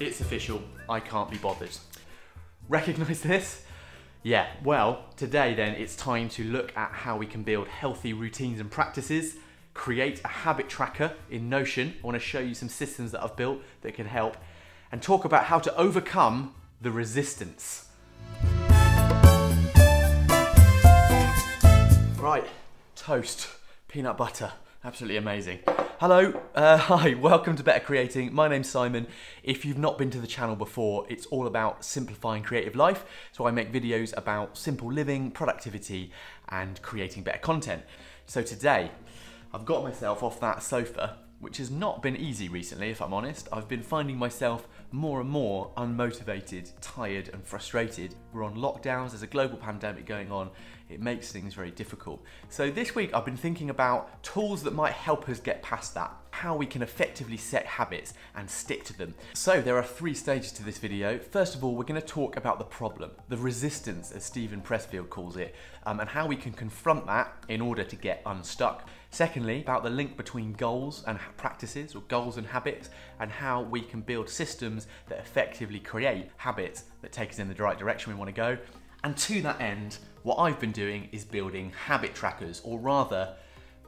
It's official, I can't be bothered. Recognise this? Yeah, well, today then it's time to look at how we can build healthy routines and practices, create a habit tracker in Notion. I want to show you some systems that I've built that can help, and talk about how to overcome the resistance. Right, toast, peanut butter, absolutely amazing. Hello, uh, hi, welcome to Better Creating. My name's Simon. If you've not been to the channel before, it's all about simplifying creative life. So I make videos about simple living, productivity, and creating better content. So today, I've got myself off that sofa, which has not been easy recently, if I'm honest. I've been finding myself more and more unmotivated, tired, and frustrated. We're on lockdowns, there's a global pandemic going on, it makes things very difficult. So this week I've been thinking about tools that might help us get past that, how we can effectively set habits and stick to them. So there are three stages to this video. First of all, we're gonna talk about the problem, the resistance as Steven Pressfield calls it, um, and how we can confront that in order to get unstuck. Secondly, about the link between goals and practices or goals and habits and how we can build systems that effectively create habits that take us in the right direction we want to go. And to that end, what I've been doing is building habit trackers, or rather,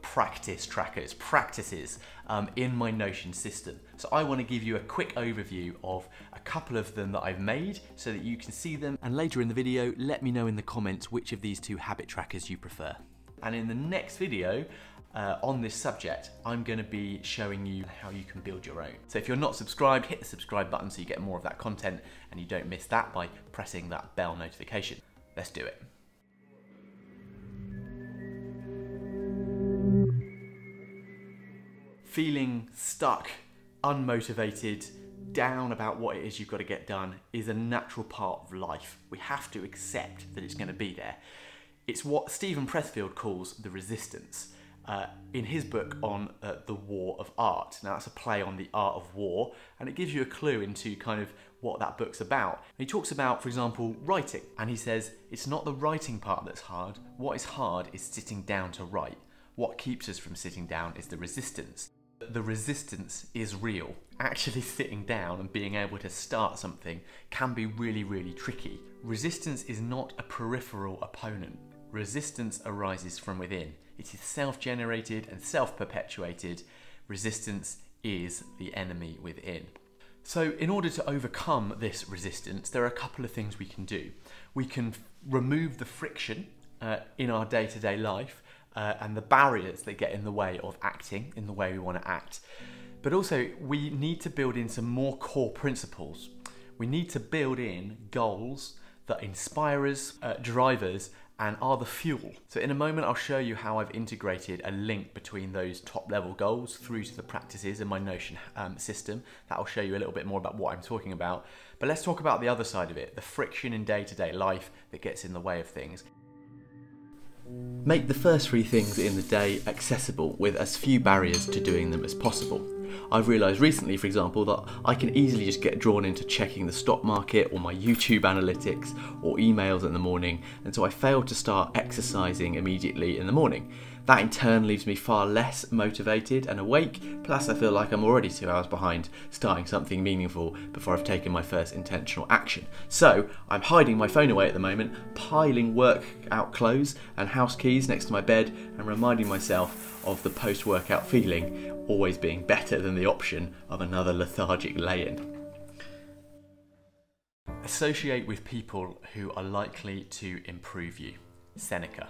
practice trackers, practices um, in my Notion system. So I want to give you a quick overview of a couple of them that I've made so that you can see them. And later in the video, let me know in the comments which of these two habit trackers you prefer. And in the next video, uh, on this subject, I'm going to be showing you how you can build your own. So if you're not subscribed, hit the subscribe button so you get more of that content and you don't miss that by pressing that bell notification. Let's do it. Feeling stuck, unmotivated, down about what it is you've got to get done is a natural part of life. We have to accept that it's going to be there. It's what Steven Pressfield calls the resistance. Uh, in his book on uh, the war of art. Now, that's a play on the art of war, and it gives you a clue into kind of what that book's about. He talks about, for example, writing, and he says it's not the writing part that's hard. What is hard is sitting down to write. What keeps us from sitting down is the resistance. The resistance is real. Actually, sitting down and being able to start something can be really, really tricky. Resistance is not a peripheral opponent. Resistance arises from within. It is self generated and self perpetuated. Resistance is the enemy within. So, in order to overcome this resistance, there are a couple of things we can do. We can remove the friction uh, in our day to day life uh, and the barriers that get in the way of acting in the way we want to act. But also, we need to build in some more core principles. We need to build in goals that inspire us, uh, drive us, and are the fuel. So in a moment I'll show you how I've integrated a link between those top level goals through to the practices in my Notion um, system. That'll show you a little bit more about what I'm talking about. But let's talk about the other side of it, the friction in day-to-day -day life that gets in the way of things. Make the first three things in the day accessible with as few barriers to doing them as possible. I've realised recently, for example, that I can easily just get drawn into checking the stock market or my YouTube analytics or emails in the morning, and so I fail to start exercising immediately in the morning. That in turn leaves me far less motivated and awake, plus I feel like I'm already two hours behind starting something meaningful before I've taken my first intentional action. So I'm hiding my phone away at the moment, piling workout clothes and house keys next to my bed, and reminding myself of the post workout feeling always being better than the option of another lethargic lay in. Associate with people who are likely to improve you. Seneca.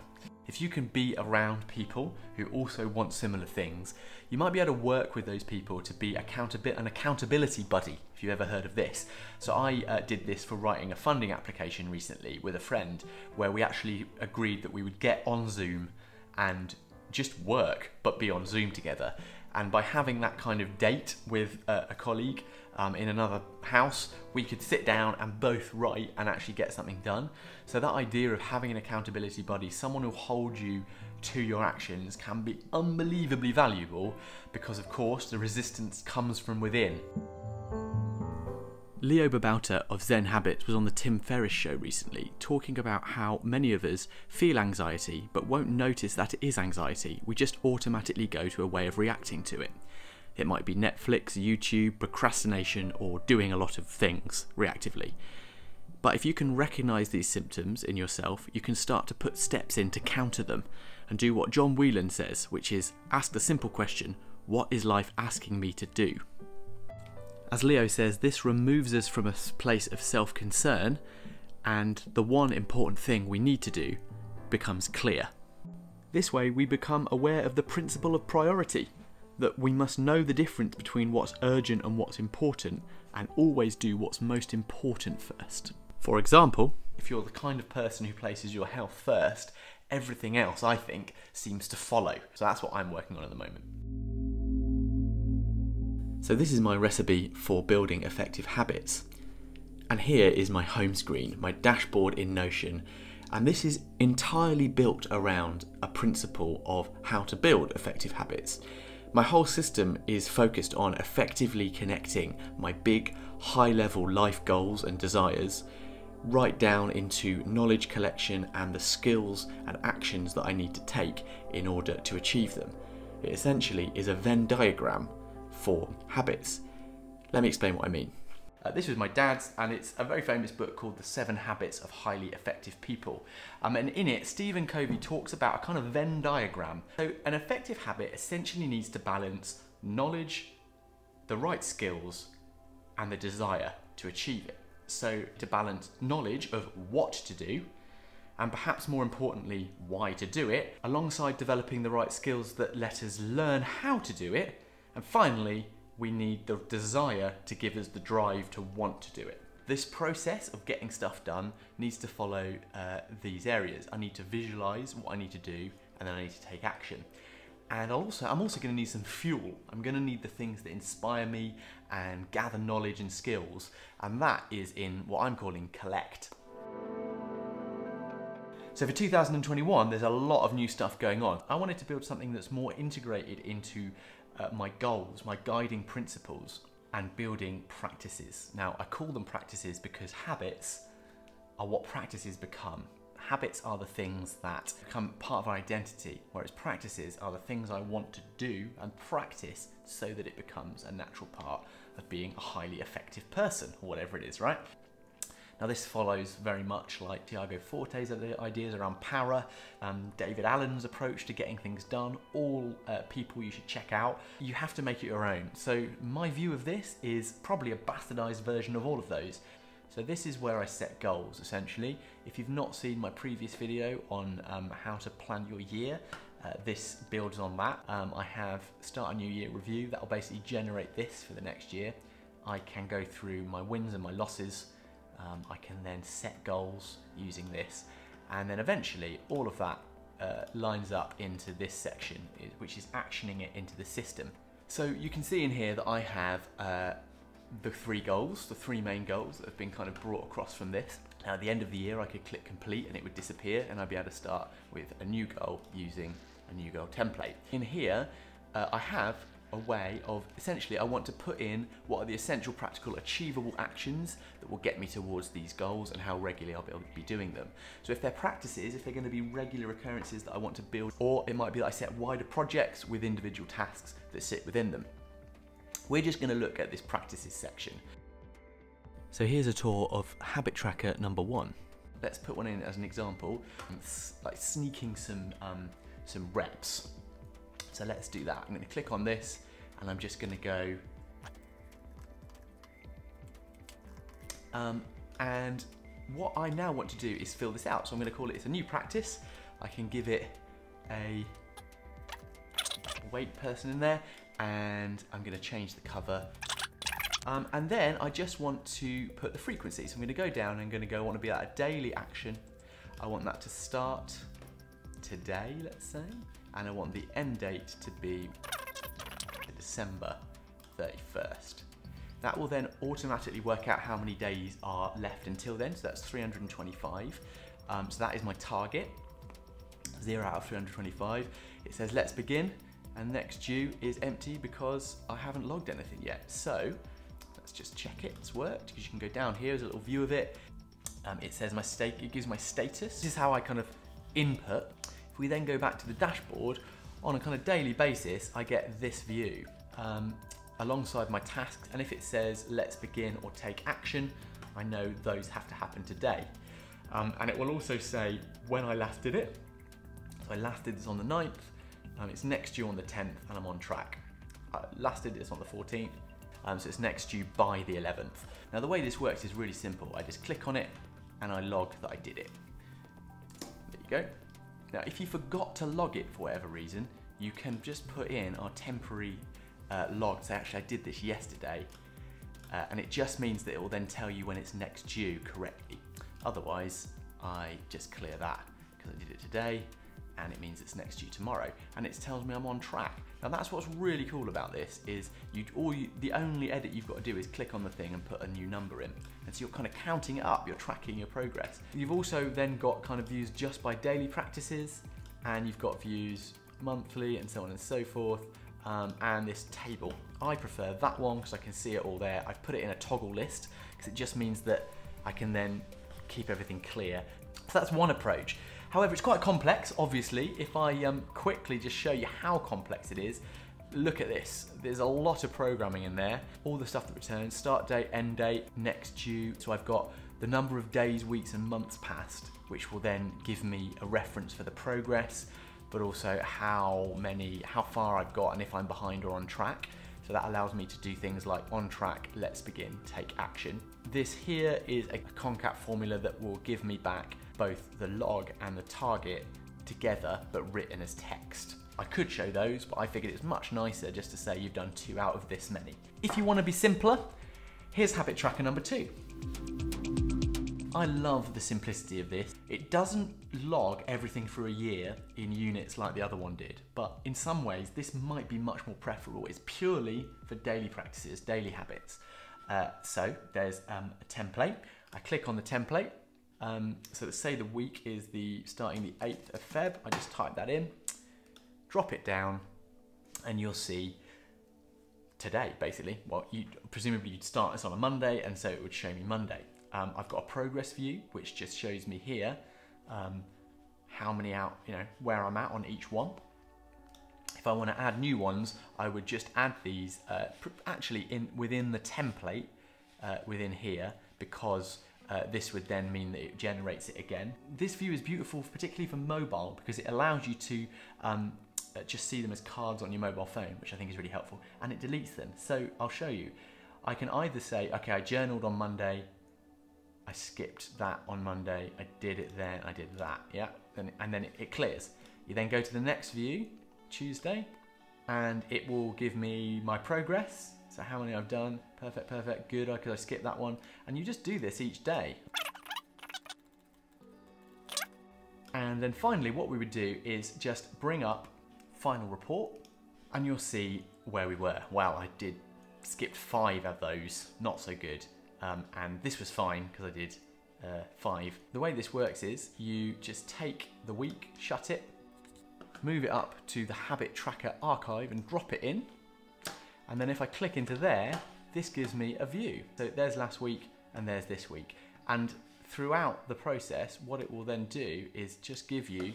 If you can be around people who also want similar things, you might be able to work with those people to be an accountability buddy, if you've ever heard of this. So I uh, did this for writing a funding application recently with a friend where we actually agreed that we would get on Zoom and just work, but be on Zoom together. And by having that kind of date with uh, a colleague, um, in another house, we could sit down and both write and actually get something done. So that idea of having an accountability buddy, someone who'll hold you to your actions can be unbelievably valuable because of course the resistance comes from within. Leo Babauta of Zen Habits was on the Tim Ferriss show recently talking about how many of us feel anxiety but won't notice that it is anxiety. We just automatically go to a way of reacting to it. It might be Netflix, YouTube, procrastination, or doing a lot of things reactively. But if you can recognize these symptoms in yourself, you can start to put steps in to counter them and do what John Whelan says, which is ask the simple question what is life asking me to do? As Leo says, this removes us from a place of self concern, and the one important thing we need to do becomes clear. This way, we become aware of the principle of priority that we must know the difference between what's urgent and what's important, and always do what's most important first. For example, if you're the kind of person who places your health first, everything else, I think, seems to follow. So that's what I'm working on at the moment. So this is my recipe for building effective habits. And here is my home screen, my dashboard in Notion. And this is entirely built around a principle of how to build effective habits. My whole system is focused on effectively connecting my big, high level life goals and desires right down into knowledge collection and the skills and actions that I need to take in order to achieve them. It essentially is a Venn diagram for habits. Let me explain what I mean. Uh, this was my dad's, and it's a very famous book called The Seven Habits of Highly Effective People. Um, and in it, Stephen Covey talks about a kind of Venn diagram. So, an effective habit essentially needs to balance knowledge, the right skills, and the desire to achieve it. So, to balance knowledge of what to do, and perhaps more importantly, why to do it, alongside developing the right skills that let us learn how to do it, and finally, we need the desire to give us the drive to want to do it. This process of getting stuff done needs to follow uh, these areas. I need to visualize what I need to do, and then I need to take action. And also, I'm also going to need some fuel. I'm going to need the things that inspire me and gather knowledge and skills, and that is in what I'm calling collect. So for 2021, there's a lot of new stuff going on. I wanted to build something that's more integrated into uh, my goals, my guiding principles, and building practices. Now, I call them practices because habits are what practices become. Habits are the things that become part of our identity, whereas practices are the things I want to do and practice so that it becomes a natural part of being a highly effective person, or whatever it is, right? Now this follows very much like Tiago Forte's ideas around PARA, um, David Allen's approach to getting things done, all uh, people you should check out. You have to make it your own. So my view of this is probably a bastardized version of all of those. So this is where I set goals essentially. If you've not seen my previous video on um, how to plan your year, uh, this builds on that. Um, I have start a new year review that will basically generate this for the next year. I can go through my wins and my losses um, I can then set goals using this and then eventually all of that uh, lines up into this section which is actioning it into the system. So you can see in here that I have uh, the three goals, the three main goals that have been kind of brought across from this. Now at the end of the year I could click complete and it would disappear and I'd be able to start with a new goal using a new goal template. In here uh, I have a way of essentially I want to put in what are the essential practical achievable actions that will get me towards these goals and how regularly I'll be able to be doing them. So if they're practices, if they're going to be regular occurrences that I want to build, or it might be that I set wider projects with individual tasks that sit within them. We're just going to look at this practices section. So here's a tour of habit tracker number one. Let's put one in as an example, like sneaking some, um, some reps. So let's do that. I'm gonna click on this and I'm just gonna go um, and what I now want to do is fill this out. So I'm gonna call it, it's a new practice. I can give it a weight person in there and I'm gonna change the cover. Um, and then I just want to put the frequency. So I'm gonna go down and I'm gonna go, I wanna be at a daily action. I want that to start today, let's say and I want the end date to be December 31st. That will then automatically work out how many days are left until then, so that's 325. Um, so that is my target, zero out of 325. It says let's begin, and next due is empty because I haven't logged anything yet. So let's just check it, it's worked, because you can go down here, there's a little view of it. Um, it says my state, it gives my status. This is how I kind of input we then go back to the dashboard, on a kind of daily basis, I get this view. um, alongside my tasks. And if it says let's begin or take action, I know those have to happen today. Um, and it will also say when I last did it. So I last did this on the 9th, um, it's next due on the 10th and I'm on track. I last did this on the 14th, um, so it's next due by the 11th. Now the way this works is really simple. I just click on it and I log that I did it. There you go. Now if you forgot to log it for whatever reason, you can just put in our temporary uh, log. So actually I did this yesterday uh, and it just means that it will then tell you when it's next due correctly. Otherwise, I just clear that because I did it today and it means it's next due tomorrow and it tells me I'm on track. Now that's what's really cool about this is you all you, the only edit you've got to do is click on the thing and put a new number in. And so you're kind of counting it up, you're tracking your progress. You've also then got kind of views just by daily practices and you've got views monthly and so on and so forth. Um, and this table. I prefer that one because I can see it all there. I've put it in a toggle list because it just means that I can then keep everything clear. So that's one approach. However, it's quite complex, obviously. If I um, quickly just show you how complex it is, look at this. There's a lot of programming in there. All the stuff that returns, start date, end date, next due. So I've got the number of days, weeks and months passed, which will then give me a reference for the progress but also how many, how far I've got and if I'm behind or on track. That allows me to do things like on track, let's begin, take action. This here is a concat formula that will give me back both the log and the target together, but written as text. I could show those, but I figured it's much nicer just to say you've done two out of this many. If you wanna be simpler, here's habit tracker number two. I love the simplicity of this. It doesn't log everything for a year in units like the other one did, but in some ways this might be much more preferable. It's purely for daily practices, daily habits. Uh, so there's um, a template. I click on the template. Um, so let's say the week is the starting the 8th of Feb. I just type that in, drop it down, and you'll see today basically. Well, you presumably you'd start this on a Monday, and so it would show me Monday. Um, I've got a progress view, which just shows me here um, how many out, you know, where I'm at on each one. If I want to add new ones, I would just add these uh, actually in within the template uh, within here because uh, this would then mean that it generates it again. This view is beautiful, particularly for mobile, because it allows you to um, uh, just see them as cards on your mobile phone, which I think is really helpful, and it deletes them. So I'll show you. I can either say, okay, I journaled on Monday, I skipped that on Monday, I did it then, I did that, yeah? And, and then it, it clears. You then go to the next view, Tuesday, and it will give me my progress, so how many I've done, perfect, perfect, good, because I skipped that one. And you just do this each day. And then finally, what we would do is just bring up final report, and you'll see where we were. Wow, I did skipped five of those, not so good. Um, and this was fine because I did uh, five. The way this works is you just take the week, shut it, move it up to the habit tracker archive and drop it in. And then if I click into there, this gives me a view. So there's last week and there's this week. And throughout the process, what it will then do is just give you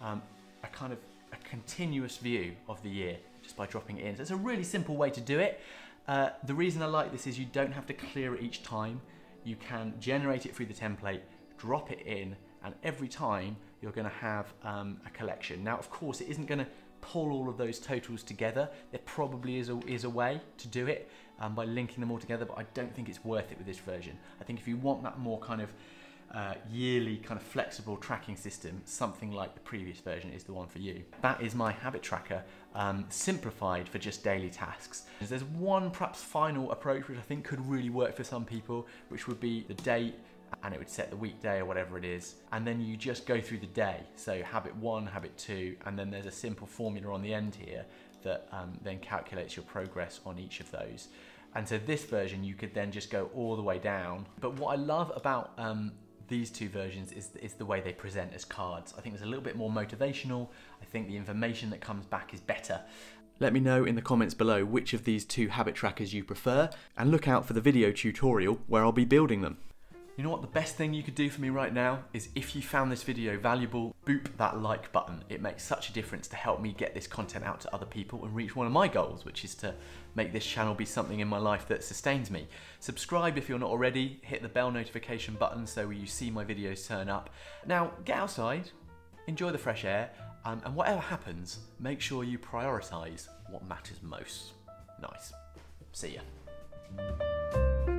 um, a kind of a continuous view of the year just by dropping it in. So it's a really simple way to do it. Uh, the reason I like this is you don't have to clear it each time. You can generate it through the template, drop it in, and every time you're going to have um, a collection. Now, of course, it isn't going to pull all of those totals together. There probably is a, is a way to do it um, by linking them all together, but I don't think it's worth it with this version. I think if you want that more kind of uh, yearly kind of flexible tracking system, something like the previous version is the one for you. That is my habit tracker um, simplified for just daily tasks. There's one perhaps final approach which I think could really work for some people, which would be the date and it would set the weekday or whatever it is. And then you just go through the day. So habit one, habit two, and then there's a simple formula on the end here that um, then calculates your progress on each of those. And so this version, you could then just go all the way down. But what I love about um, these two versions is, is the way they present as cards. I think it's a little bit more motivational. I think the information that comes back is better. Let me know in the comments below which of these two habit trackers you prefer and look out for the video tutorial where I'll be building them. You know what the best thing you could do for me right now is if you found this video valuable, boop that like button. It makes such a difference to help me get this content out to other people and reach one of my goals, which is to make this channel be something in my life that sustains me. Subscribe if you're not already, hit the bell notification button so you see my videos turn up. Now, get outside, enjoy the fresh air, um, and whatever happens, make sure you prioritise what matters most. Nice. See ya.